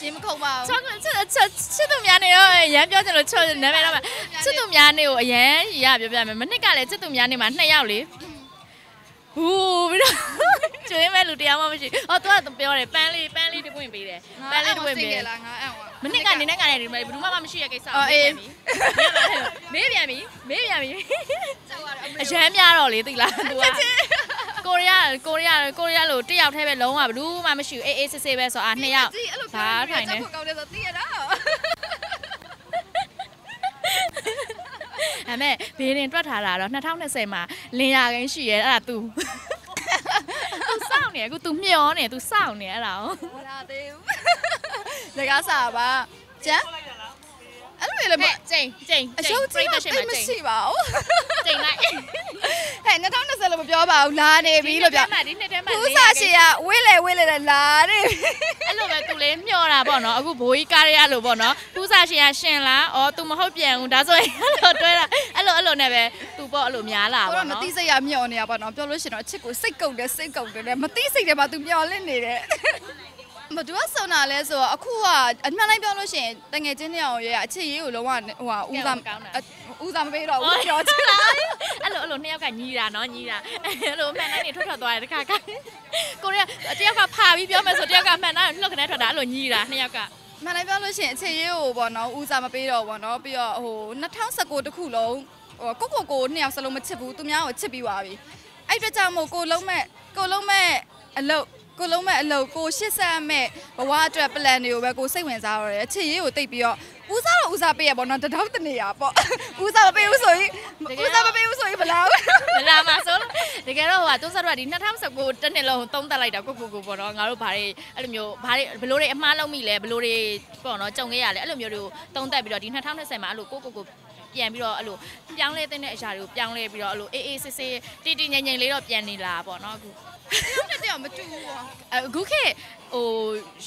ရှင်းမခုံပါဘူးချောကချစ်ချစ်ချစ်သူများနေရောရမ်းပြောချင်လို့ချောနာမည်တော့ချစ်သူများနေကိုအရန်ရပြောပြမယ်မနစ်ကလည်းချစ်သူများနေမှာနှစ်ယောက်လေဟူးပြီးတော့ကျွေးမဲ့လူတရားမှမရှိဟောသူကပြောတယ်ပန်းလေးပန်းလေးတပွင့်ပေးတယ်ပန်းလေးတပွင့်ပေးတယ်လားငါအဲ့ဟောမနစ်ကနေနဲ့ကနေဒီမှာဘယ်သူမှမရှိရကိစ္စအော်အေးမေးပြန်ပြီမေးပြန်ပြီကျောက်ရတော့အရမ်းများတော့လေသိလား तू က ကိုရီးယားကိုရီးယားကိုရီးယားလို့တစ်ယောက်တည်းပဲလုံးဝဘယ်သူမှမရှိဘူးအေးအေးဆေးဆေးပဲဆိုအာနှစ်ယောက် အဲ့လို ဘာထိုင်နေ ကျောက်ကောင်းတယ်ဆိုသိရတာ ဒါပေမဲ့ဘေးရင်တွက်ထားတာတော့2020မှာလင်ရကိန်းရှိရဲအဲ့ဒါ तू तू စောင့်နေအခု तू မျောနေ तू စောင့်နေအဲ့ဒါကို မလာသေးဘူးလကားစားပါကျန်အဲ့လိုလေမ ကျိန်ကျိန် အရှုံးကြီး ပြိတ္တ တော့ ရှိ တိ မှာ တ်မ ကျိန် ရှိပါဘူး ကျိန်လိုက် ဟဲ့2020လို့မပြောပါဘူးလာနေပြီလို့ပြော ဒီနှစ်ထဲမှာ ပူးစားရှင်ကဝေးလေဝေးလေလာနေပြီ အဲ့လိုပဲ तू လေးမျောတာပေါ့နော်အခုဘိုးကြီးကားရရလို့ပေါ့နော်ပူးစားရှင်ကရှင်လားအော် तू မဟုတ်ပြန်ဘူးဒါဆိုရင်အဲ့လိုတွဲတာအဲ့လိုအဲ့လိုနဲ့ပဲ तू ပေါ့အဲ့လိုများလာ ကို ပေါ့ တော့မ နော် သိစိတ်ရမျောနေရပါတော့ပြောလို့ရှိရင်တော့အချစ်ကိုစိတ်ကုန်တယ်စိတ်ကုန်တယ်မသိစိတ်တယ်မှာ तू မျောလင့်နေတယ် မတူကစုံတာလဲဆိုတော့အခုကအမှန်တိုင်းပြောလို့ရှိရင်တငယ်ချင်းတယောက်ရဲ့အချစ်ရေးကိုလုံးဝဟိုဟာဦးစားဦးစားမပေးတော့ဘူးပြောချင်တာအဲ့လိုအဲ့လိုနှစ်ယောက်ကညီးတာနော်ညီးတာအဲ့လိုမှန်တိုင်းနေထွက်ထွက်သွားတယ်တခါကကိုရီးယားတယောက်ကဖာပြီးပြောမယ်ဆိုတယောက်ကမှန်တိုင်းလှုပ်ခနဲ့ထွက်တာအဲ့လိုညီးတာနှစ်ယောက်ကမှန်တိုင်းပြောလို့ရှိရင်အချစ်ရေးကိုပေါ့နော်ဦးစားမပေးတော့ဘူးပေါ့နော်ပြီးတော့ဟို2019တခုလုံးဟိုကိုကိုကိုနှစ်ယောက်စလုံးမချစ်ဘူးသူများကိုချစ်ပြီးသွားပြီအဲ့အတွက်ကြောင့်မို့ကိုလုံးမဲ့ကိုလုံးမဲ့အလုပ် ကိုလုံးမဲ့အလုပ်ကိုရှစ်ဆက်မဲ့ဘဝအတွက် plan တွေကိုပဲကိုစိတ်ဝင်စားရတယ်အချစ်ရေးကိုတိတ်ပြီးတော့ဦးစားတော့ဦးစားပေးရပေါ့နော်တတောက်တနေရပေါ့ဦးစားမပေးဘူးဆိုရင်ဦးစားမပေးဘူးဆိုရင်ဘယ်လောက်မလာမှာဆိုလို့တကယ်တော့ဟိုကသုံးဆက်တော့ဒီ2019တစ်နှစ်လုံးသုံးသက်လိုက်တာကိုကိုကိုပေါ့နော်ငါတို့ဘာတွေအဲ့လိုမျိုးဘာတွေဘယ်လိုတွေအမှားလုံးမိလဲဘယ်လိုတွေပေါ့နော်ကြုံခဲ့ရလဲအဲ့လိုမျိုးတွေကိုသုံးသက်ပြီးတော့ဒီ2020မှာအဲ့လိုကိုကိုကို ပြန်ပြီးတော့အဲ့လိုပြောင်းလဲတဲ့အရာတွေကိုပြောင်းလဲပြီးတော့အဲ့လိုအေးအေးဆေးဆေးတီတီငိမ့်ငိမ့်လေးတော့ပြန်နေလာပေါ့နော်အခုတစ်တယောက်မတူဘူးပေါ့အခုခေတ်ဟို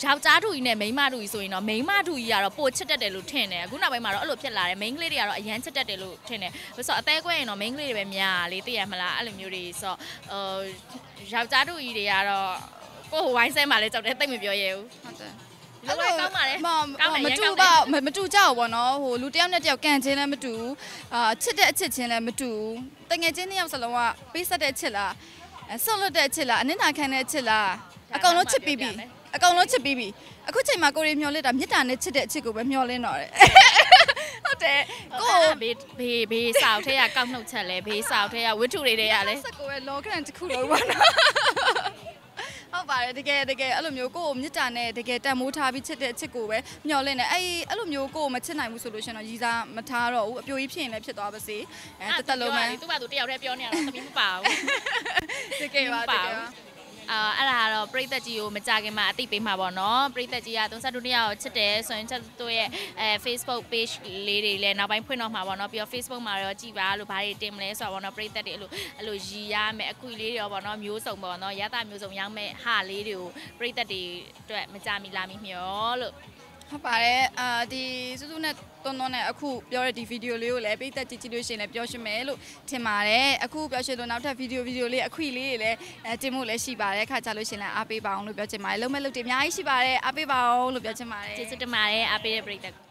ယောက်ျားတူကြီးနဲ့မိန်းမတူကြီးဆိုရင်တော့မိန်းမတူကြီးကတော့ပိုချစ်တတ်တယ်လို့ထင်တယ်အခုနောက်ပိုင်းမှာတော့အဲ့လိုဖြစ်လာတယ်မိန်းကလေးတွေကတော့အရန်ချစ်တတ်တယ်လို့ထင်တယ်ဆိုတော့အသေးကွဲရင်တော့မိန်းကလေးတွေပဲများလေသိရမလားအဲ့လိုမျိုးတွေဆိုတော့ဟိုယောက်ျားတူကြီးတွေကတော့ကိုယ်ဟိုဝိုင်းဆဲမှလည်းကြောက်တယ်တိတ်မပြောရဲဘူးဟုတ်တယ် ဒီလိုကောင်းပါလေမကောင်းတယ်မရန်တူကောင်းပါတယ်မမတူကြဘူးပေါ့နော်ဟိုလူတစ်ယောက်နဲ့တစ်ယောက်ကန်ချင်းလည်းမတူဘူးအာချစ်တဲ့အချစ်ချင်းလည်းမတူဘူးတငယ်ချင်းတစ်ယောက်စလုံးကပေးဆက်တဲ့အချစ်လားအဲဆော့လွတ်တဲ့အချစ်လားအနစ်နာခံတဲ့အချစ်လားအကုန်လုံးချစ်ပြီးပြီအကုန်လုံးချစ်ပြီးပြီအခုချိန်မှာကိုရီမျောလစ်တာမေတ္တာနဲ့ချစ်တဲ့အချစ်ကိုပဲမျောလင်းတော့တယ်ဟုတ်တယ်ကိုကိုဘေးဘေးဘေးစောက်ထဲကကောက်နှုတ်ချက်လဲဘေးစောက်ထဲကဝတ္ထုတွေတွေကလေဆက်ကိုပဲလောကရန်တစ်ခုလုံးပေါ့နော် ဟုတ်ပါတယ်တကယ်တကယ်အဲ့လိုမျိုးကိုယ့်ကိုမေတ္တာနဲ့တကယ်တန်မိုးထားပြီးချစ်တဲ့အချစ်ကိုပဲမျှော်လင့်တယ်အဲ့အဲ့လိုမျိုးကိုယ့်ကိုမချစ်နိုင်ဘူးဆိုလို့ရှင်တော့ရီစားမထားတော့ဘူးအပြိုကြီးဖြစ်ရင်လည်းဖြစ်သွားပါစေအဲတသက်လုံးမှသူ့ဘာသူတယောက်တည်းပြောနေရတာသမီးမပါဘူးတကယ်ပါတကယ်ပါ အာအဲ့ဒါကတော့ပြိသက်ကြီးကိုမကြခင်မှာအသိပေးမှာပေါ့နော်ပြိသက်ကြီးက32နှစ်ယောက်ချစ်တယ်ဆိုရင်ချက်တို့ရဲ့အဲ Facebook page လေးတွေလည်းနောက်ပိုင်းဖွင့်တော့မှာပေါ့နော်ပြီးတော့ Facebook မှာတော့ကြည်ပါလို့ဘာတွေတင်မလဲဆိုတော့ပေါ့နော်ပြိသက်တွေအဲ့လိုအဲ့လိုရည်ရမယ်အကွေလေးတွေရောပေါ့နော်မျိုးစုံပေါ့နော်ရတာမျိုးစုံရောင်းမဲ့ဟာလေးတွေကိုပြိသက်တွေအတွက်မကြမီလာမီမျောလို့ ဟုတ်ပါတယ်အာဒီစုစုနဲ့တွန်းတွန်းနဲ့အခုပြောတဲ့ဒီဗီဒီယိုလေးကိုလည်းပိတ်သက်ကြည့်ကြည့်လို့ရှိရင်လည်းပြောရှင်းမယ်လို့ထင်ပါတယ်အခုပြောရှင်းလို့နောက်ထပ်ဗီဒီယိုဗီဒီယိုလေးအခွေလေးတွေလည်းအဲတင်မှုလည်းရှိပါတယ်ခါကြလို့ရှိရင်လည်းအားပေးပါအောင်လို့ပြောချင်ပါတယ်လုံးမဲ့လို့တင်အများကြီးရှိပါတယ်အားပေးပါအောင်လို့ပြောချင်ပါတယ်ကျေးဇူးတင်ပါတယ်အားပေးတဲ့ပြိသက်